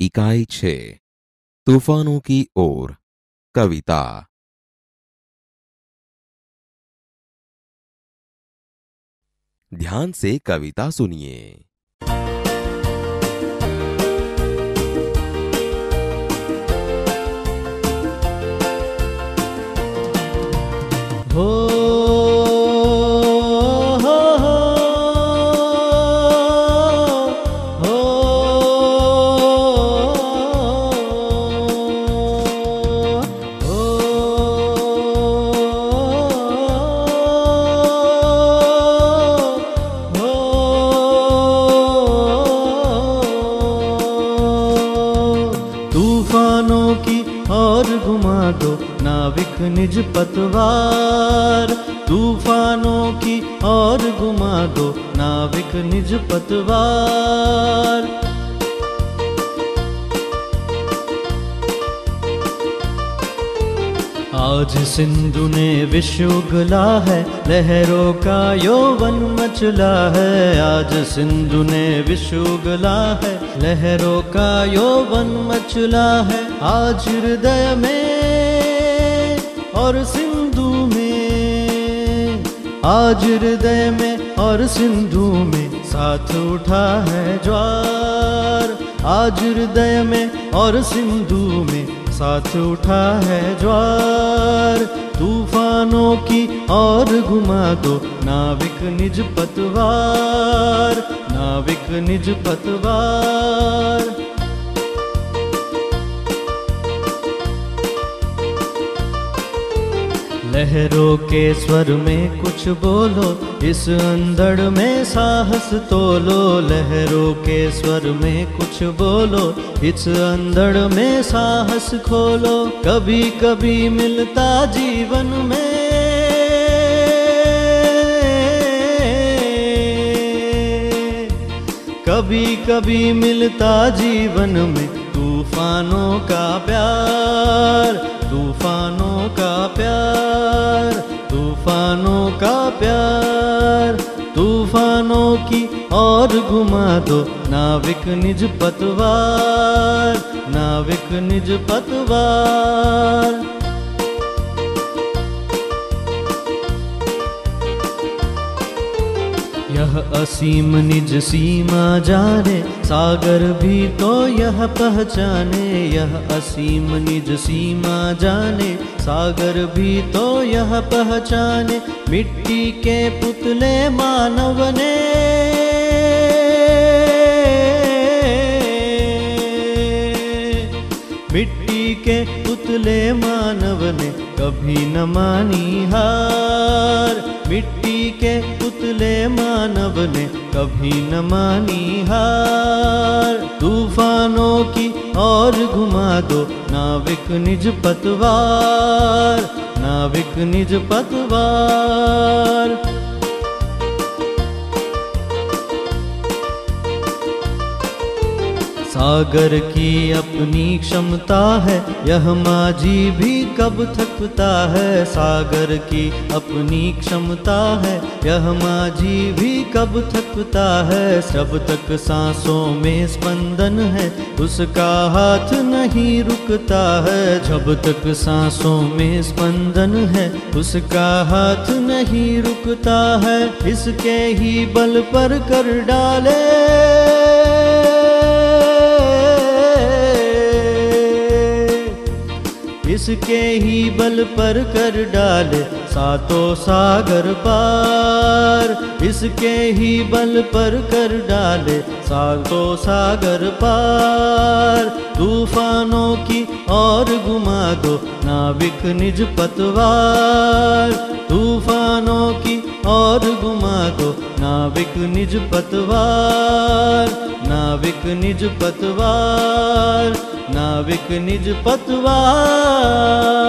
इकाई छ तूफानों की ओर कविता। ध्यान से कविता सुनिए। नाविक निज पतवार, तूफानों की और घुमा दो नाविक निज पतवार। आज सिंधु ने विश्व गला है, लहरों का यौवन मचला है। आज सिंधु ने विश्व गला है, लहरों का यौवन मचला है। आज हृदय में आज हृदय में और सिंधु में साथ उठा है ज्वार। आज हृदय में और सिंधु में साथ उठा है ज्वार। तूफानों की और घुमा दो नाविक निज पतवार, नाविक निज पतवार। लहरों के स्वर में कुछ बोलो, इस अंदर में साहस तोलो। लहरों के स्वर में कुछ बोलो, इस अंदर में साहस खोलो। कभी कभी मिलता जीवन में। कभी कभी मिलता जीवन में तूफानों का प्यार, तूफानों का प्यार। तूफानों का प्यार तूफानों की और घुमा दो। नाविक निज पतवार नाविक निज पतवार। यह असीम निज सीमा जाने, सागर भी तो यह पहचाने। यह असीम निज सीमा जाने, सागर भी तो यह पहचाने। मिट्टी के पुतले मानव ने। मिट्टी के पुतले मानव ने। कभी न मानी हार। मिट्टी के पुतले मानव ने कभी न मानी हार। तूफानों की और घुमा दो नाविक निज पतवार। नाविक निज पतवार। सागर की अपनी क्षमता है, यह माझी भी कब थकता है? सागर की अपनी क्षमता है, यह माझी भी कब थकता है? जब तक सांसों में स्पंदन है, उसका हाथ नहीं रुकता है। जब तक सांसों में स्पंदन है, उसका हाथ नहीं रुकता है। इसके ही बल पर कर डाले। इसके ही बल पर कर डाले सातों सागर पार। इसके ही बल पर कर डाले सातों सागर पार। तूफानों की और घुमा दो नाविक निज पतवार। तूफानों की और घुमा दो नाविक निज पतवार। नाविक निज पतवार। नाविक निज पतवार